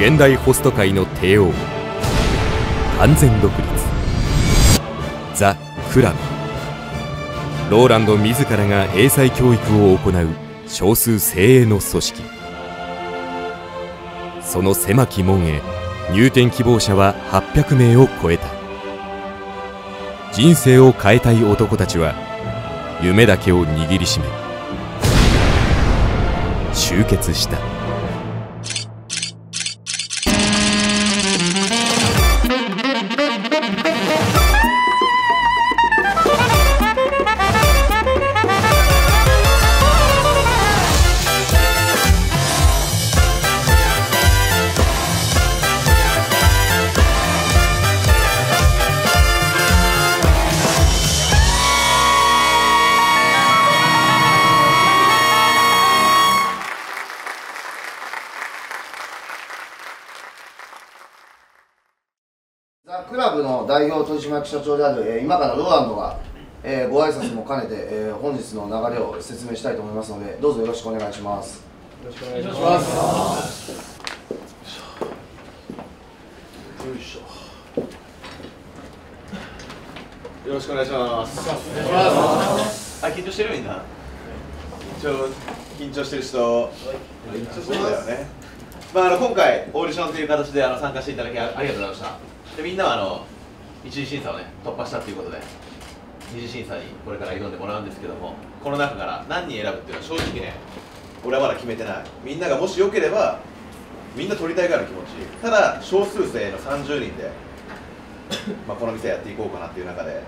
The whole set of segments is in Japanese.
現代ホスト界の帝王完全独立。ザ・クラブローランド自らが英才教育を行う少数精鋭の組織。その狭き門へ入店希望者は800名を超えた。人生を変えたい男たちは夢だけを握りしめ集結した。ザ・クラブの代表取締役社長である、えー今からローランドが、えーご挨拶も兼ねて、えー本日の流れを説明したいと思いますのでどうぞよろしくお願いしますよろしくお願いします。あ、緊張してるみんな。緊張、緊張してる人。緊張してるんだよね。まあ、あの、今回オーディションという形で、あの、参加していただき、あありがとうございました。で、みんなは、あの、一次審査をね、突破したということで。二次審査にこれから挑んでもらうんですけども、この中から何人選ぶっていうのは正直ね。俺はまだ決めてない。みんながもし良ければ。みんな取りたいから気持ち。ただ、少数生の30人で。まあ、この店やっていこうかなっていう中で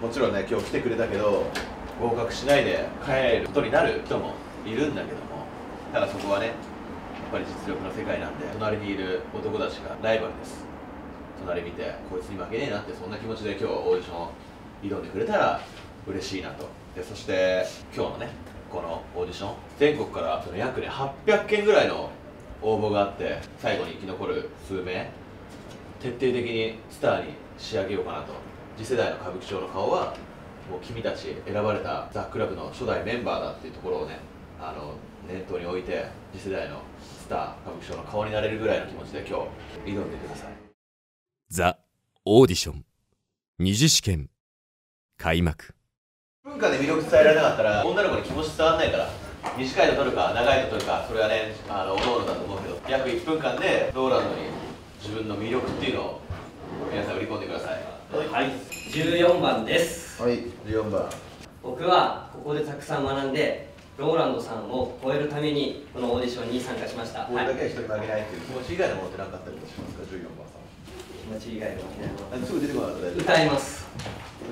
もちろんね今日来てくれたけど合格しないで帰ることになる人もいるんだけどもただそこはねやっぱり実力の世界なんで隣にいる男たちがライバルです隣見てこいつに負けねえなってそんな気持ちで今日オーディション挑んでくれたら嬉しいなと。でそして今日のねこのオーディション全国からその約ね800件ぐらいの応募があって最後に生き残る数名徹底的にスターに仕上げようかなと。次世代の歌舞伎町の顔はもう君たち選ばれたザ・クラブの初代メンバーだっていうところをねあの念頭に置いて次世代のスター歌舞伎町の顔になれるぐらいの気持ちで今日挑んでください・オーディション。二次試験。開幕。1分間で魅力伝えられなかったら女の子に気持ち伝わんないから短いの取るか長いの取るかそれはねあのおのおのだと思うけど約1分間でローランドに自分の魅力っていうのを皆さん売り込んでください。はい、14番です。はい。14番。僕はここでたくさん学んで、ローランドさんを超えるためにこのオーディションに参加しました。これだけは人に負けないっていう気持ち以外のものって何かあったりとかしますか？14番さん気持ち以外はあすぐ出てこなかったら大丈夫歌います。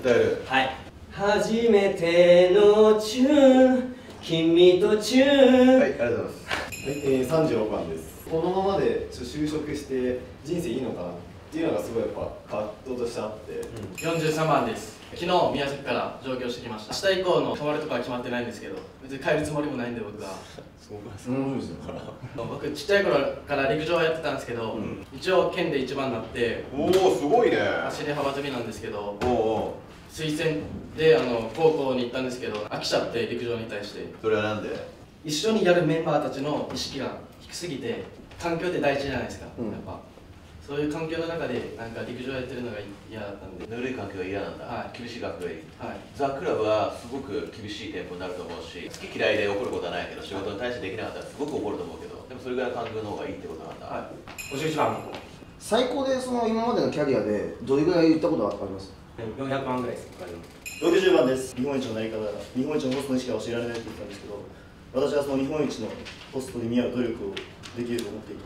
歌える？はい。初めてのチューン、君とチューン。はいありがとうございます。はい、えー、36番です。このままで就職して人生いいのかなっていうのがすごいやっぱ葛藤としてあって、43番です。昨日宮崎から上京してきました。明日以降の泊まるとかは決まってないんですけど別に帰るつもりもないんで僕は。うん、僕ちっちゃい頃から陸上をやってたんですけど、うん。一応県で一番になっておおすごいね。走り幅跳びなんですけどおお推薦であの高校に行ったんですけど飽きちゃって陸上に対して。それはなんで？一緒にやるメンバーたちの意識が低すぎて環境って大事じゃないですか、うん。やっぱそういう環境の中でなんか陸上やってるのが嫌だったんで。ぬるい環境が嫌なんだ、はい。厳しい環境がいい。はい。ザ・クラブはすごく厳しい店舗になると思うし好き嫌いで怒ることはないけど仕事に対してできなかったらすごく怒ると思うけどでもそれぐらいの環境の方がいいってことなんだ、はい。51番。最高でその今までのキャリアでどれぐらい言ったことがあります？400番ぐらいです。60番です。日本一のなり方日本一のホストにしか教えられないって言ったんですけど私はその日本一のホストに見合う努力をできると思っていて。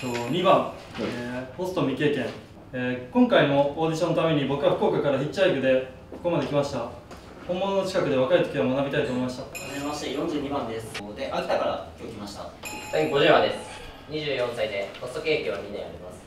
と2番、えーホスト未経験、えー今回のオーディションのために僕は福岡からヒッチハイクでここまで来ました。本物の近くで若い時は学びたいと思いました。はじめまして、42番です。で、秋田から今日来ました。第50話です。24歳でホスト経験は2年あります。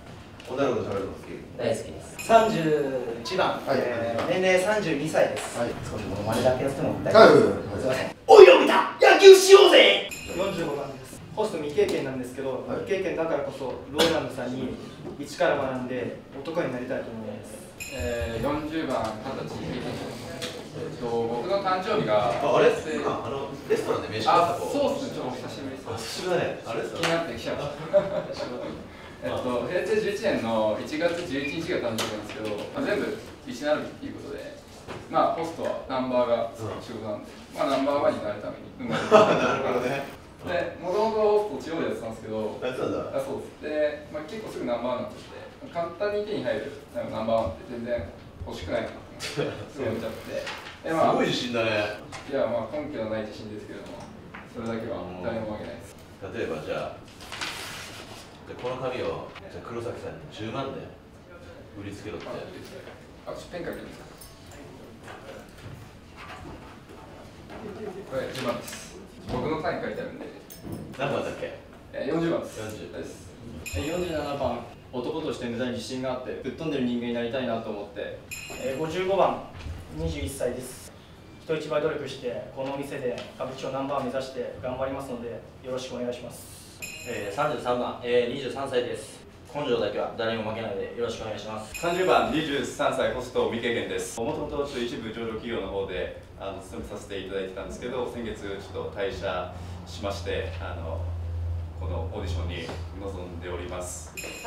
女の子と喋るの好き。大好きです。31番、はい。えー年齢32歳です、はい。少しものまねだけやっても大はい。丈夫すいません。おいのび太野球しようぜ。45番ですホスト未経験なんですけど、はい。未経験だからこそローランドさんに一から学んで男になりたいと思います。えー、40番、二十歳、えっと、僕の誕生日が、ああれ？今あのレストランで飯食ったあ、子そうっすね、ちょっとお久しぶりです。あ久しぶりだね。あれ？気になってきちゃいました。えっと、平成11年の1月11日が誕生日なんですけど、まあ、全部一なるっていうことで、まあ、ホストはナンバーが仕事なんで、まあ、ナンバーワンになるために生まれて なるほどね単に手に入るナンバーワンって全然欲しくないなって、すぐやめちゃって。でまあすごい自信だねいや、まあ、根拠のない自信ですけれども、それだけは誰も負けないです。例えばじゃあじゃあこの紙をじゃあ黒崎さんに10万で売りつけろってあ、ペン書いていいですかこれ10番です。僕のサイン書いてあるんで。何番だっけ？えー、40番です。40です。47番男として無駄に自信があってぶっ飛んでる人間になりたいなと思って。えー、55番21歳です。人一倍努力してこのお店で歌舞伎町ナンバー目指して頑張りますのでよろしくお願いします。えー、33番、えー、23歳です。根性だけは誰にも負けないのでよろしくお願いします。30番23歳ホスト未経験です。もともとちょっと一部上場企業の方であの勤めさせていただいてたんですけど先月ちょっと退社しましてあのこのオーディションに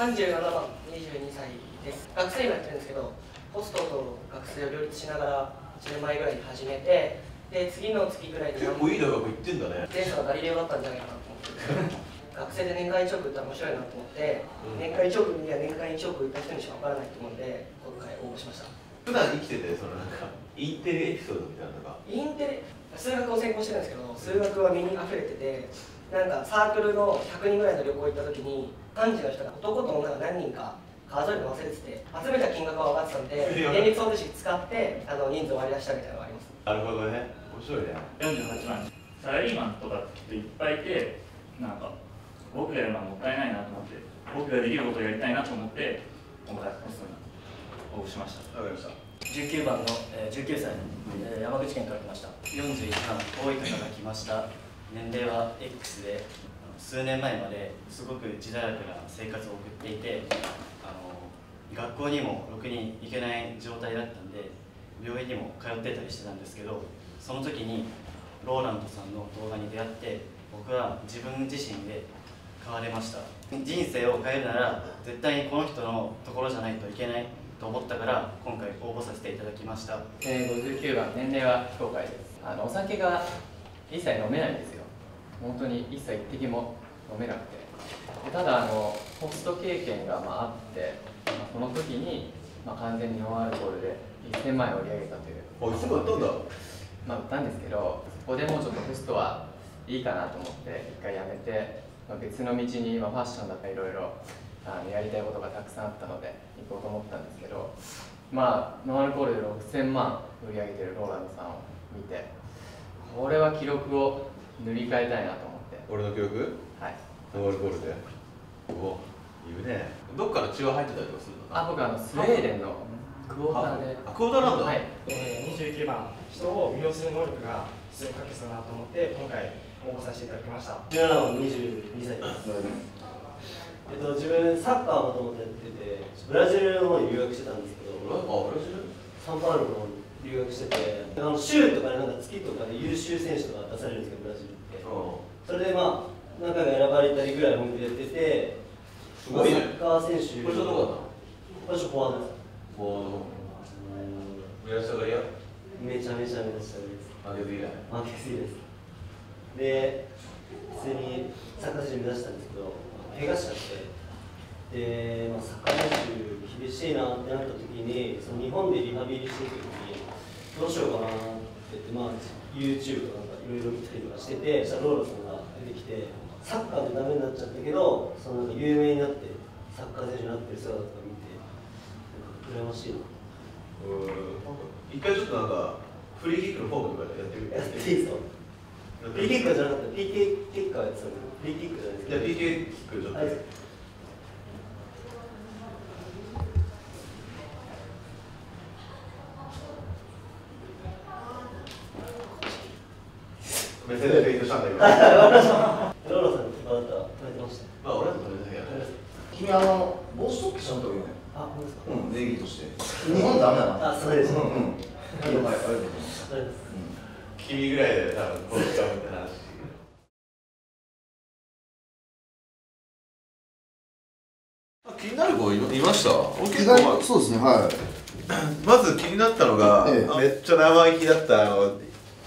37番22歳です学生今やってるんですけどホストと学生を両立しながら1年前ぐらいに始めてで次の月ぐらいに結構いい大学行ってんだね。前者がガリレオだったんじゃないかなと思って。学生で年間1億売ったら面白いなと思って、年間1億には年間1億売った人にしか分からないと思うんで今回応募しました。普段生きててそのなんかインテリエピソードみたいなのがインテレ数学を専攻してるんですけど数学は身に溢れててなんかサークルの100人ぐらいの旅行行った時に幹事の人が男と女が何人か数えるの忘れてて集めた金額は分かってたんでいや現実方程式使ってあの人数を割り出したみたいなのがあります。なるほどね。面白いね。48番サラリーマンとかっていっぱいいてなんか僕がやるのはもったいないなと思って僕ができることをやりたいなと思って今回ポストに応募しました。わかりました。19番の、えー、19歳、えー山口県から来ました。41番大分から来ました年齢は X で数年前まですごく自堕落な生活を送っていてあの学校にもろくに行けない状態だったんで病院にも通ってたりしてたんですけどその時にローランドさんの動画に出会って僕は自分自身で変われました。人生を変えるなら絶対にこの人のところじゃないといけないと思ったから今回応募させていただきました。えー、59番年齢は非公開です。あのお酒が一切飲めないんですよ。本当に一切一滴も飲めなくて。でただあのホスト経験がまああって、まあ、この時に、まあ、完全にノンアルコールで1000万円を売り上げたという。あ1000万売ったんだ？まあ売ったんですけどそこでもうちょっとホストはいいかなと思って一回やめて、まあ、別の道に、まあ、ファッションだったりいろいろあのやりたいことがたくさんあったので行こうと思ったんですけどまあノンアルコールで6000万売り上げてるローランドさんを見てこれは記録を塗り替えたいなと思って。俺の記録はい。ノンアルコールで。おお言うね。どっから血は入ってたりとかするの？あ僕あのスウェーデンのクォーターで。あクォーターなんだ。はい。えー、29番人を魅了する能力が必要不可欠だなと思って今回応募させていただきました。17番22歳です、えっと、自分サッカーをもともとやっててブラジルの方に留学してたんですけど。あブラジル？サンパウロの方に留学しててあの州とかなんか月とかで優秀選手とか出されるんですけどブラジルそれでまあ何回か選ばれたりぐらい本気でやっててすごいね。サッカー選手。これどこだったの？私フォワードですもう目立ちたがりや。めちゃめちゃ目立ちたがりです負けず嫌い。負けず嫌い。ですで普通にサッカー選手目指したんですけど怪我しちゃって。で、まあ、サッカー選手厳しいなってなった時にその日本でリハビリしてる時にどうしようかなって言って、まあ、YouTube とかいろいろ見たりとかしててそしたらローラさんが出てきてサッカーでダメになっちゃったけどその有名になってサッカー選手になってる姿とか見てなんか羨ましいな。うん一回ちょっとなんかフリーキックのフォームとかやってみやっていいですか。PK キックじゃなかった PK キックはやってたけど PK キックじゃないですじゃあ PK キックちょっとはい目線でフェイントしたんだけどローラさん。のキーパーだったら止めてました？まあ俺だと止めてないけど君あの帽子取ってちゃんと言うねあ、本当ですか。うん礼儀として。日本ダメだな。あそうです。うんうん。はいありがとうございます。君ぐらいで多分こう使うって話。気になる子いいました？俺結意構外そうですねはい。まず気になったのが、え。めっちゃ生意気だったあの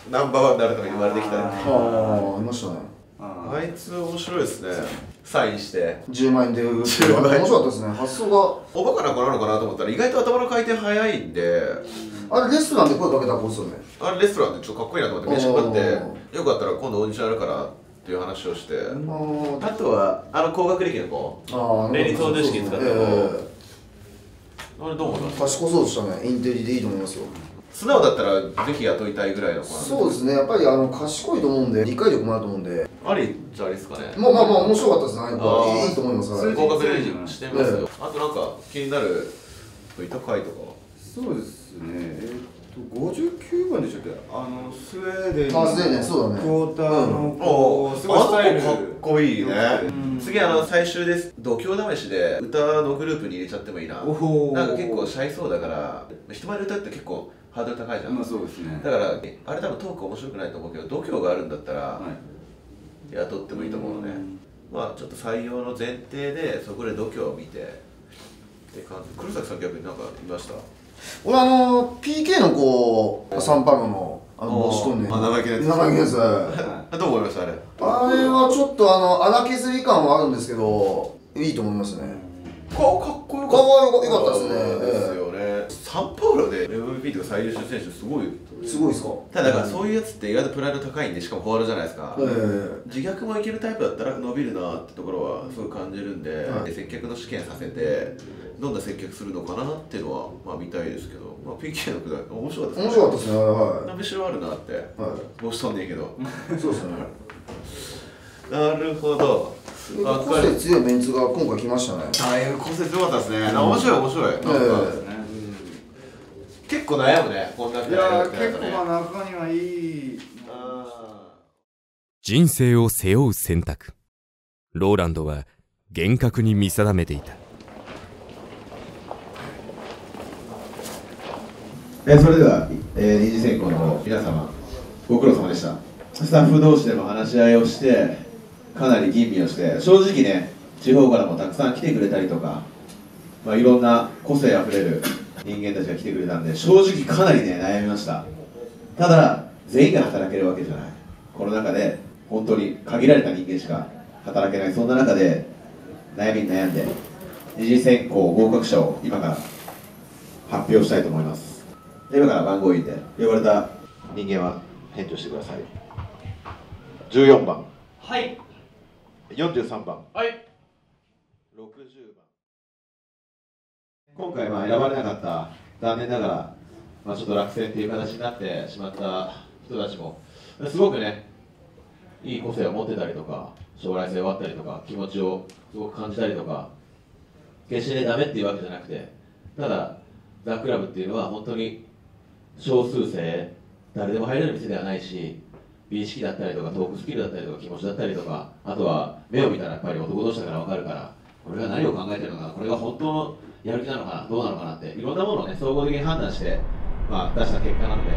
ナンバーワンになるとか言われてきた。ああいましたね。あいつ面白いですね。サインして。10万円で売るって10万円面白かったですね。発想が。おバカな子なのかなと思ったら意外と頭の回転早いんで。あれレストランで声かけた子ですよね。あれレストランでちょっとかっこいいなと思って飯食ってよかったら今度オーディションやるからっていう話をして。あとはあの高学歴の子。ああ例に東電式に使った子、え。あれどう思います？賢そうでしたね。インテリでいいと思いますよ素直だったらぜひ雇いたいぐらいの子なんでそうですね。やっぱりあの賢いと思うんで理解力もあると思うんで。ありじゃありですかね？まあまあまあ面白かったです。ねい。いと思います。はい。合格レーしてますよ、えあとなんか気になる人いた回とかそうですね。えーっと59番でしたっけ？あのスウェーデンのあスウェーデンそうだね。クォーターのおこうすごいスタイル。かっこいいね、次あの最終です。度胸試しで歌のグループに入れちゃってもいいな。なんか結構シャイそうだから人前で歌って結構ハードル高いじゃん、まあそうですね。だからあれ多分トーク面白くないと思うけど度胸があるんだったら、雇ってもいいと思うのね、まあちょっと採用の前提でそこで度胸を見てって感じ。黒崎さん逆になんかいました？俺あの PK の子サンパウロのあの帽子とんねあ生意気なやつ。生意気なやつ。どう思いましたあれ？あれはちょっとあの荒削り感はあるんですけどいいと思いますね。顔かっこよかわいかったですね。ですよねサンパウロで MVP とか最優秀選手すごいすごいですか？ただだからそういうやつって意外とプライド高いんでしかもフォワードじゃないですか、ええ自虐もいけるタイプだったら伸びるなってところはすごい感じるんで、はい。接客の試験させてどんな接客するのかなっていうのはまあ見たいですけど、まあ、PK のくだり面白かった面白かったですね。はい伸びしろあるなって、はい。帽子飛んでいいけど。そうですね。なるほど。個性強いメンツが今回来ましたね。ああいう個性強かったですね、面白い面白い。なんか、えうん結構悩むねこんないやー結構まあ中にはいい人生を背負う選択。ローランドは厳格に見定めていた。えーそれでは、えー二次選考の皆様ご苦労様でした。スタッフ同士でも話し合いをしてかなり吟味をして正直ね地方からもたくさん来てくれたりとか、まあ、いろんな個性あふれる人間たちが来てくれたんで正直かなりね悩みました。ただ全員が働けるわけじゃない。この中で本当に限られた人間しか働けない。そんな中で悩みに悩んで二次選考合格者を今から発表したいと思います。今から番号を言って呼ばれた人間は返事をしてください。14番。はい。43番。はい。60番今回まあ選ばれなかった残念ながら、まあ、ちょっと落選っていう形になってしまった人たちもすごくねいい個性を持ってたりとか将来性はあったりとか気持ちをすごく感じたりとか決してねダメっていうわけじゃなくてただザ・クラブっていうのは本当に少数生誰でも入れる店ではないし美意識だったりとかトークスキルだったりとか気持ちだったりとかあとは目を見たらやっぱり男同士だから分かるからこれが何を考えてるのかこれが本当のやる気なのかなどうなのかなっていろんなものをね総合的に判断して、まあ、出した結果なので。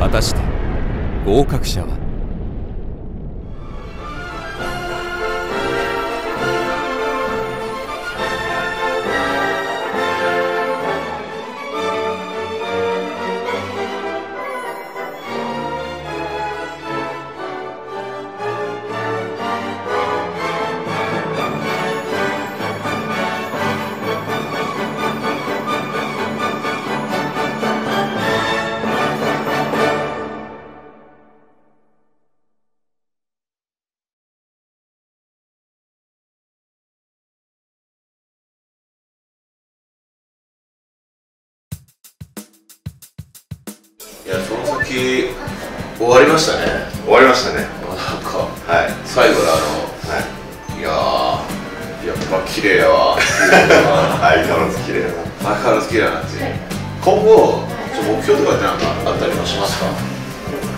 果たして合格者はやその先終わりましたね。終わりましたね。なんかはい。最後のあの、はい、いやーやっぱ綺麗やわ。相変わらず綺麗やな。相変わらず綺麗やなっていう。今後ちょ目標とかってなんかあったりもしますか？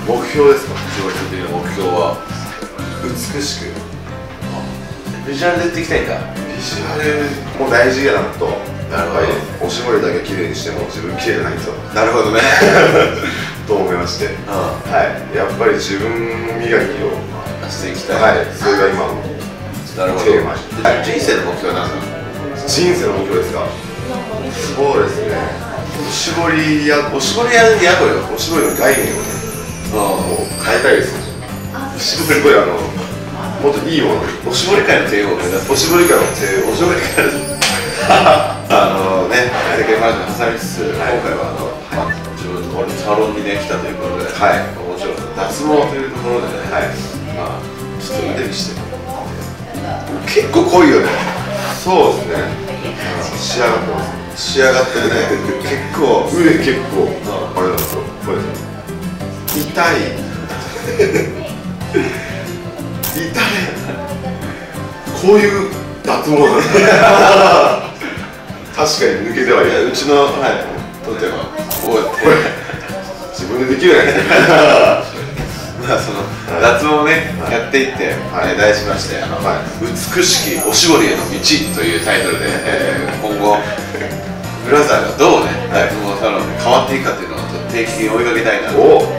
目標ですか？将来的な目標は。美しく。ビジュアルでやっていきたいんだ。ビジュアルも大事やなと。なるほど。おしぼりだけ綺麗にしても自分綺麗じゃないと。なるほどね と思いまして、はい、やっぱり自分磨きをしていきたい。はい、それが今のテーマに。人生の目標は何なの？人生の目標ですか？そうですね。おしぼりやおしぼりやろうよ。おしぼりの概念をね。もう変えたいです。おしぼりこれあのもっといいもの。おしぼり界の帝王を目指す。おしぼり界の帝王。おしぼり界の あのね世間話を挟みつつ、今回はあのサロンにね来たということで、はい、もちろん脱毛というところでね、はい、まあちょっと腕にして結構濃いよねそうですね仕上がってます仕上がってるね結構腕結構あれなんですよこれ痛い痛いこういう脱毛なんだ確かに抜けてはいる。うちのはいとては。こうやって。自分でできるまあその脱毛をね、やっていって、えー題しまして、あの美しきおしぼりへの道というタイトルで、えー今後ブラザーがどうね脱毛サロンで変わっていくかっていうのをちょっと定期的に追いかけたいなと。お